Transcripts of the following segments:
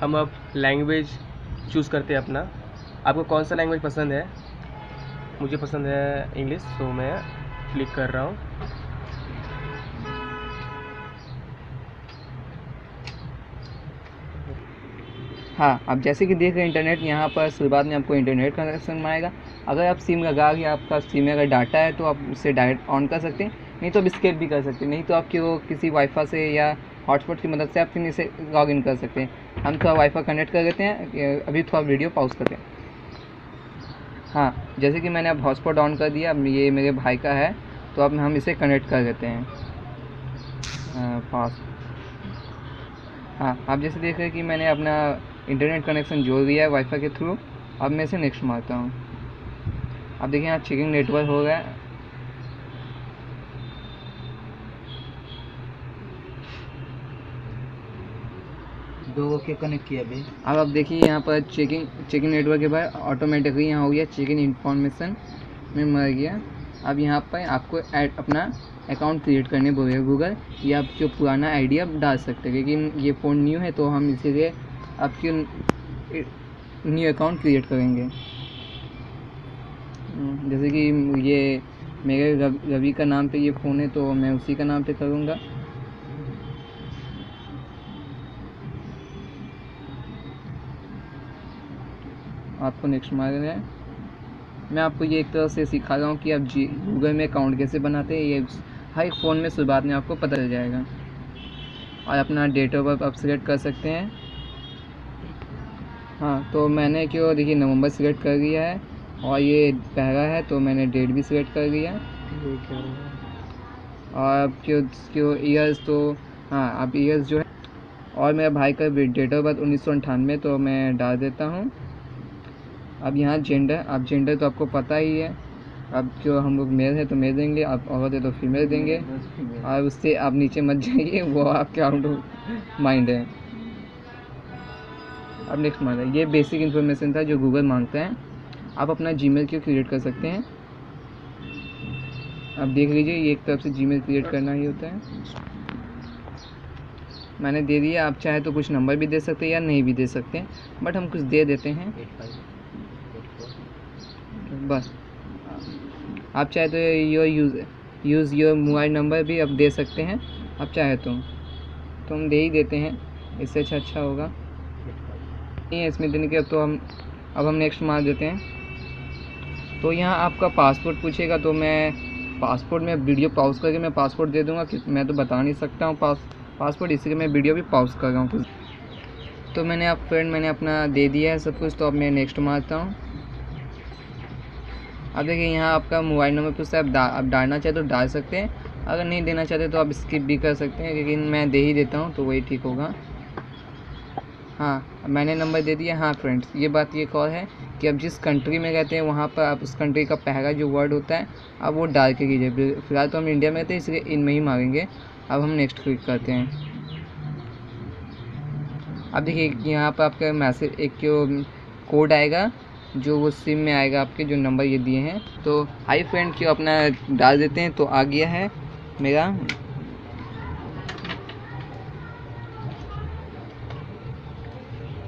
हम अब language choose करते हैं अपना। आपको कौन सा लैंग्वेज पसंद है? मुझे पसंद है इंग्लिश तो मैं क्लिक कर रहा हूँ। हाँ आप जैसे कि देख रहे हैं इंटरनेट यहाँ पर शुरुआत में आपको इंटरनेट कनेक्शन आएगा। अगर आप सिम लगा के आपका सिम में अगर डाटा है तो आप उससे डायरेक्ट ऑन कर सकते हैं। नहीं तो आप स्केप भी कर सकते हैं। नहीं तो आपके वो किसी वाईफाई से या हॉटस्पॉट की मदद से आप फिर इसे लॉग इन कर सकते हैं। हम थोड़ा वाईफाई कनेक्ट कर लेते हैं अभी थोड़ा वीडियो पॉज करते हैं। हाँ जैसे कि मैंने अब हॉटस्पॉट ऑन कर दिया, अब ये मेरे भाई का है तो अब हम इसे कनेक्ट कर देते हैं। फास्ट हाँ आप जैसे देख रहे हैं कि मैंने अपना इंटरनेट कनेक्शन जोड़ दिया है वाईफाई के थ्रू अब मैं इसे नेक्स्ट मारता हूँ। अब देखिए यहाँ चेकिंग नेटवर्क हो गया। है दो के कनेक्ट किया भाई अब आप देखिए यहाँ पर चेकिंग चेकिंग नेटवर्क के बाद ऑटोमेटिकली यहाँ हो गया। चेकिंग इन्फॉर्मेशन में मर गया। अब यहाँ पर आपको ऐड अपना अकाउंट क्रिएट करने बोलेगा गूगल या आप जो पुराना आईडी आप डाल सकते हैं। लेकिन ये फ़ोन न्यू है तो हम इसीलिए आपके न्यू अकाउंट क्रिएट करेंगे। हम्म, जैसे कि ये मेरे रवि का नाम पे ये फ़ोन है तो मैं उसी का नाम पे करूँगा। आपको नेक्स्ट मार रहे हैं। मैं आपको ये एक तरह से सिखा रहा हूँ कि आप जी गूगल में अकाउंट कैसे बनाते हैं, ये हर एक फ़ोन में शुरुआत में आपको पता चल जाएगा। और अपना डेट ऑफ़ बर्थ आप सिलेक्ट कर सकते हैं। हाँ तो मैंने क्यों, देखिए, नवंबर सिलेक्ट कर दिया है और ये पहला है तो मैंने डेट भी सिलेक्ट कर दिया। और अब क्यों क्यों ईयर्स तो हाँ अब ईयर्स जो है, और मेरा भाई का डेट ऑफ़ बर्थ उन्नीस तो मैं डाल देता हूँ। अब यहाँ जेंडर अब जेंडर तो आपको पता ही है। अब जो हम लोग मेल है तो मेल देंगे आप औरत है तो फीमेल देंगे। और उससे आप नीचे मत जाइए, वो आपके आउट ऑफ़ माइंड है। अब नेक्स्ट मांगा ये बेसिक इन्फॉर्मेशन था जो गूगल माँगता है। आप अपना जी मेल क्यों क्रिएट कर सकते हैं? आप देख लीजिए, ये एक तरफ़ से जी मेल क्रिएट करना ही होता है। मैंने दे दिया, आप चाहे तो कुछ नंबर भी दे सकते हैं या नहीं भी दे सकते हैं बट हम कुछ दे देते हैं। बस। आप चाहे तो your use use your mobile number भी आप दे सकते हैं, आप चाहे तो। तो हम दे ही देते हैं, इससे अच्छा अच्छा होगा। नहीं है इसमें देने के अब तो हम, अब हम नेक्स्ट मार देते हैं। तो यहाँ आपका पासपोर्ट पूछेगा तो मैं पासपोर्ट में वीडियो पॉज करके मैं पासपोर्ट दे दूँगा मैं तो बता नहीं सकता हूँ पास पासपोर्ट इसलिए मैं वीडियो भी पॉज कर रहा हूँ। तो मैंने आप फ्रेंड मैंने अपना दे दिया है सब कुछ तो अब मैं नेक्स्ट मारता हूँ। अब देखिए, यहाँ आपका मोबाइल नंबर पूछता है आप डा, आप डालना चाहे तो डाल सकते हैं। अगर नहीं देना चाहते तो आप स्किप भी कर सकते हैं लेकिन मैं दे ही देता हूँ तो वही ठीक होगा। हाँ मैंने नंबर दे दिया। हाँ फ्रेंड्स ये बात ये कॉल है कि अब जिस कंट्री में रहते हैं, वहाँ पर आप उस कंट्री का पहला जो वर्ड होता है, आप वो डाल के कीजिए। फ़िलहाल तो हम इंडिया में रहते हैं, इसलिए इनमें ही मांगेंगे। अब हम नेक्स्ट क्लिक करते हैं। अब देखिए, यहाँ पर आपका मैसेज एक जो कोड आएगा जो वो सिम में आएगा आपके जो नंबर ये दिए हैं। तो हाई फ्रेंड क्यों अपना डाल देते हैं? तो आ गया है मेरा।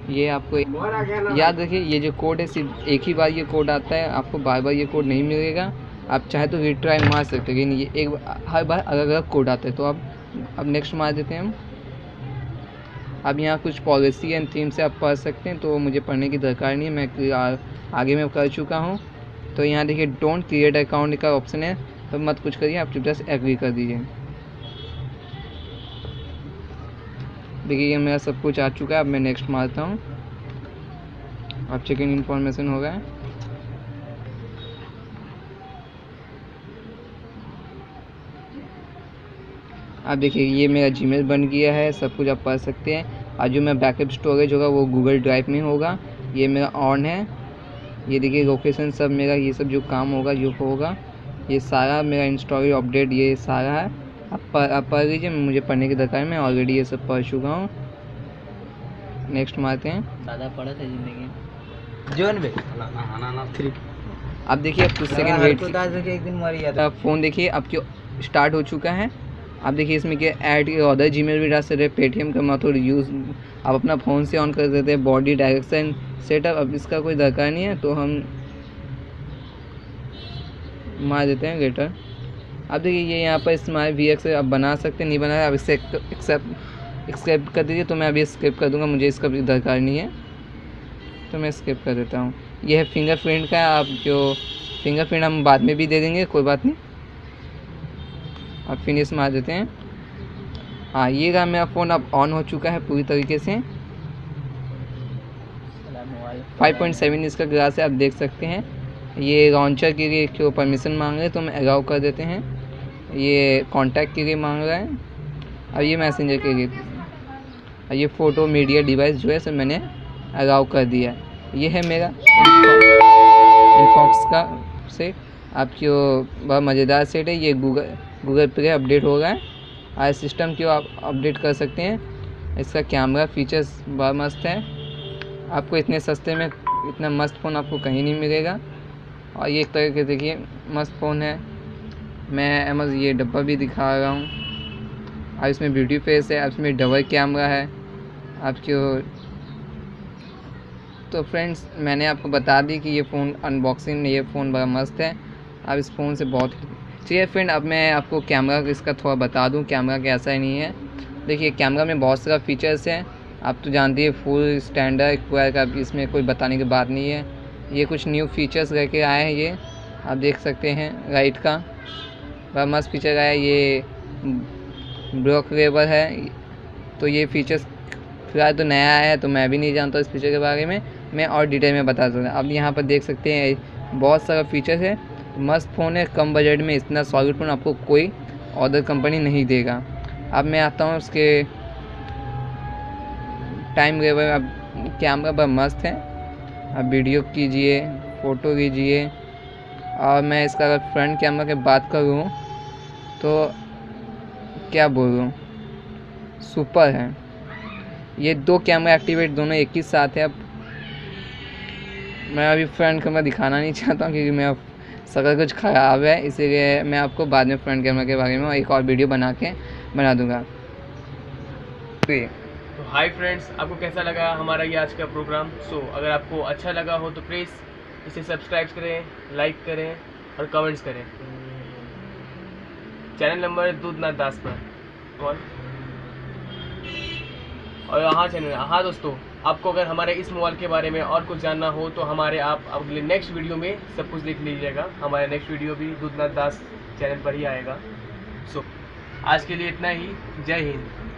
ये आपको याद रखिए ये जो कोड है सिर्फ़ एक ही बार ये कोड आता है। आपको बार बार ये कोड नहीं मिलेगा। आप चाहे तो रिट्राई मार सकते हो लेकिन ये एक बार हर बार अलग अलग कोड आता है। तो आप अब नेक्स्ट मार देते हैं हम। अब यहाँ कुछ पॉलिसी एंड थीम से आप पढ़ सकते हैं तो मुझे पढ़ने की दरकार नहीं है, मैं आगे मैं कर चुका हूँ। तो यहाँ देखिए डोंट क्रिएट अकाउंट का ऑप्शन है तो मत कुछ करिए, आप जस्ट एग्री कर दीजिए। देखिए, ये मेरा सब कुछ आ चुका है, अब मैं नेक्स्ट मारता हूँ। अब चेकिंग इन्फॉर्मेशन हो गया। अब देखिए ये मेरा जीमेल बन गया है सब कुछ आप पढ़ सकते हैं। और जो मेरा बैकअप स्टोरेज होगा वो गूगल ड्राइव में होगा। ये मेरा ऑन है। ये देखिए लोकेशन सब मेरा ये सब जो काम होगा जो होगा ये सारा मेरा इंस्टॉल अपडेट ये सारा है। आप पढ़ आप पढ़ लीजिए मुझे पढ़ने की दरकार मैं ऑलरेडी ये सब पढ़ चुका हूँ। नेक्स्ट मारते हैं। दादा पढ़ा था ज़िंदगी जोन बे थ्री अब देखिए अब कुछ सेकंड वेट एक दिन मर गया था। फ़ोन देखिए अब जो स्टार्ट हो चुका है? आप देखिए इसमें क्या ऐड के ऑर्डर जी मेल भी डाल सकते हैं पेटीएम का मेथड यूज़ आप अपना फ़ोन से ऑन कर देते हैं बॉडी डायरेक्शन सेटअप अब इसका कोई दरकार नहीं है तो हम मार देते हैं गेटर आप देखिए, ये यहाँ पर स्मार्ट वी एक्स आप बना सकते नहीं बना आप इसे एक्सेप्ट एक्सेप्ट कर दीजिए तो मैं अभी स्किप कर दूँगा, मुझे इसका भी दरकार नहीं है। तो मैं स्किप कर देता हूँ। यह है फिंगरप्रिंट का आप जो फिंगरप्रिंट हम बाद में भी दे देंगे, कोई बात नहीं। अब फिनिश मार देते हैं। हाँ ये रहा मेरा फ़ोन अब ऑन हो चुका है पूरी तरीके से। 5.7 इसका ग्लास है, आप देख सकते हैं। ये लॉन्चर के लिए क्यों परमिशन मांग रहे हैं तो हम अलाउ कर देते हैं। ये कांटेक्ट के लिए मांग रहा है। और ये मैसेंजर के लिए। और ये फ़ोटो मीडिया डिवाइस जो है, सर, मैंने अलाउ कर दिया ये है मेरा इनफॉक्स का सेट आपकी वो बहुत मज़ेदार सेट है। ये गूगल गूगल पे का अपडेट हो रहा है आज सिस्टम क्यों आप अपडेट कर सकते हैं? इसका कैमरा फीचर्स बहुत मस्त है। आपको इतने सस्ते में इतना मस्त फ़ोन आपको कहीं नहीं मिलेगा। और ये एक तरह के देखिए, मस्त फ़ोन है। मैं अमज ये डब्बा भी दिखा रहा हूँ। और इसमें ब्यूटी फेस है इसमें डबल कैमरा है। आपके तो फ्रेंड्स मैंने आपको बता दी कि ये फ़ोन अनबॉक्सिंग ये फ़ोन बड़ा मस्त है। अब इस फ़ोन से बहुत चलिए फ्रेंड अब मैं आपको कैमरा इसका थोड़ा बता दूँ कैमरा कैसा ही, नहीं है। देखिए कैमरा में बहुत सारा फीचर्स हैं। आप तो जानते हैं फुल स्टैंडर्ड क्वार का इसमें कोई बताने की बात नहीं है। ये कुछ न्यू फीचर्स रह के आए हैं ये। आप देख सकते हैं राइट का। बड़ा मस्त फीचर आया, ये ब्लॉक रेबर है। तो ये फीचर्स फ़िलहाल तो नया आया है तो मैं भी नहीं जानता इस फीचर के बारे में। मैं और डिटेल में बता सकता अब यहाँ पर देख सकते हैं, बहुत सारा फीचर्स है। मस्त फ़ोन है, कम बजट में इतना सॉलिड फ़ोन आपको कोई अदर कंपनी नहीं देगा। अब मैं आता हूँ उसके टाइम रेबर अब कैमरा बहुत मस्त है। अब वीडियो कीजिए फ़ोटो कीजिए। और मैं इसका अगर फ्रंट कैमरा की बात करूँ तो क्या बोलूँ? सुपर है। ये दो कैमरा एक्टिवेट दोनों एक ही साथ है। अब मैं अभी फ्रंट कैमरा दिखाना नहीं चाहता हूँ, क्योंकि मैं शक्ल कुछ ख़राब है इसीलिए मैं आपको बाद में फ्रंट कैमरा के बारे में एक और वीडियो बना के बना दूँगा। तो हाय फ्रेंड्स आपको कैसा लगा हमारा ये आज का प्रोग्राम सो so, अगर आपको अच्छा लगा हो तो प्लीज़ इसे सब्सक्राइब करें लाइक करें और कमेंट्स करें। चैनल नंबर दूध दूधनाथ दास पर। कौन और हाँ चैनल हाँ दोस्तों, आपको अगर हमारे इस मोबाइल के बारे में और कुछ जानना हो तो हमारे आप अगले नेक्स्ट वीडियो में सब कुछ देख लीजिएगा। हमारा नेक्स्ट वीडियो भी दूधनाथ दास चैनल पर ही आएगा। सो आज के लिए इतना ही। जय हिंद।